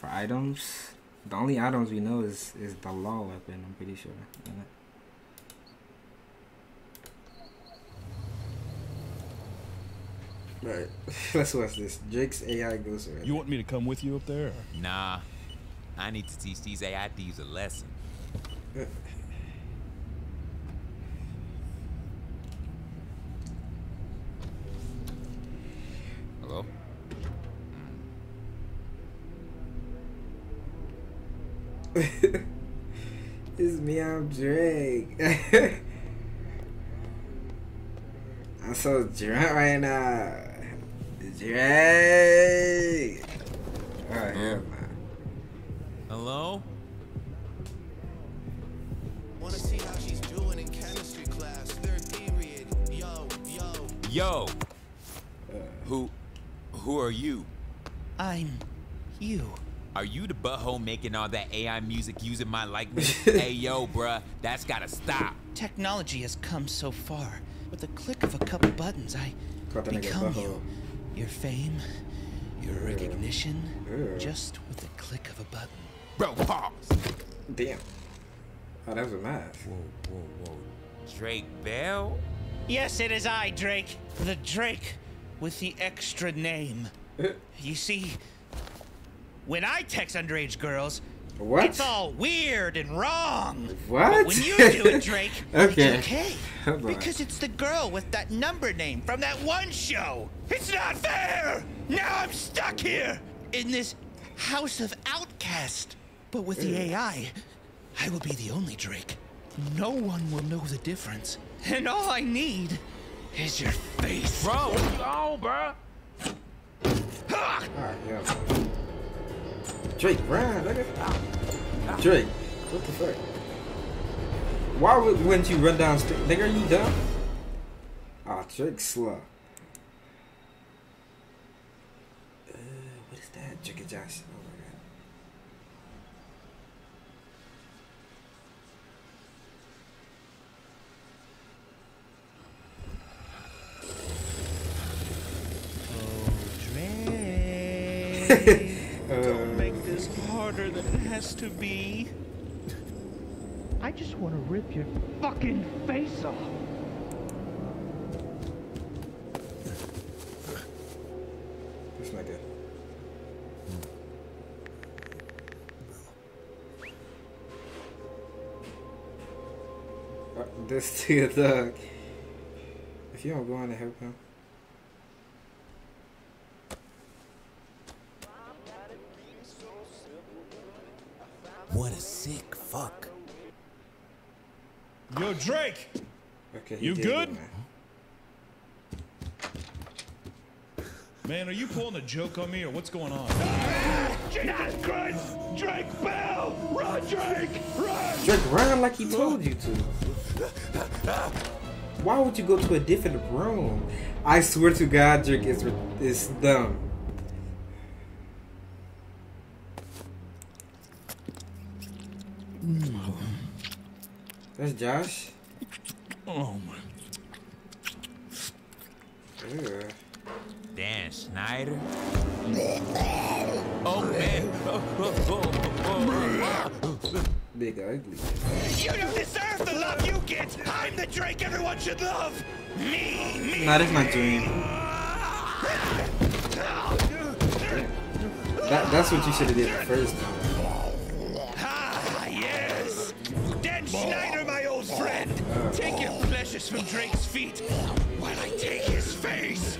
For items, the only items we know is is the law weapon. I'm pretty sure. Right. Let's watch this. Jake's AI goes around. You want me to come with you up there? Nah. I need to teach these AI thieves a lesson. it's me, I'm Drake. I'm so drunk right now. Drake. Hell no. Hello? Wanna see how she's doing in chemistry class, third period. Yo, yo. Yo! Uh. Who who are you? I'm you. Are you the butthole making all that AI music using my likeness? hey yo, bruh, that's gotta stop. Technology has come so far. With the click of a couple buttons, I Caught become you. Your fame, your recognition, Ugh. just with the click of a button. Bro, pause. Damn. Oh, that was a mask. Whoa, whoa, whoa. Drake Bell? Yes, it is I, Drake. The Drake with the extra name. you see, when I text underage girls, What? it's all weird and wrong. What? But when you do it, Drake, Okay. it's okay. Because it's the girl with that number name from that one show. It's not fair! Now I'm stuck here in this house of outcast. But with the AI, I will be the only Drake. No one will know the difference. And all I need is your face. Bro, what you on, bruh? Alright, yeah. Drake, run, nigga. Drake, what the fuck? Why would, wouldn't you run down street? Nigga, are you dumb? Ah, Drake slow. Uh, what is that? Drake and Josh. Oh my god. Don't make this harder than it has to be. I just want to rip your fucking face off. This nigga. Uh, this to your thug. If you don't go on to help him. What a sick fuck. Yo, Drake! Okay, You good? man. Man, are you pulling a joke on me or what's going on? Jesus Christ! Drake Bell! Run, Drake! Run! Drake, run like he told you to. Why would you go to a different room? I swear to God, Drake is is dumb. That's Josh. Oh my. Ew. Dan Schneider? Oh man. Oh, oh, oh, oh. Big ugly. You don't deserve the love you get! I'm the Drake everyone should love! Me! Me! That's my dream. That, that's what you should have did the first time. Your from Drake's feet while I take his face!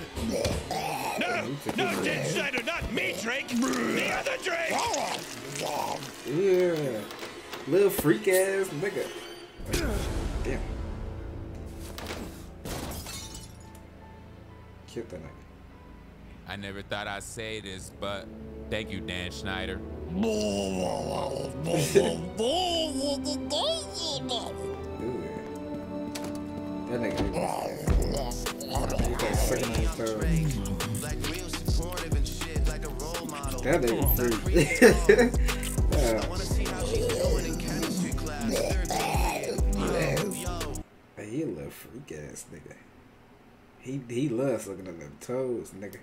No! No, Dan Schneider, not me, Drake! The other Drake! Yeah. Little freak ass nigga. Damn. Killed that nigga. I never thought I'd say this, but thank you, Dan Schneider. role model. That nigga freak. I wanna see how she's doing in chemistry class, third period. Yo, yo. Hey, he a little freak ass nigga. He he loves looking at them toes, nigga.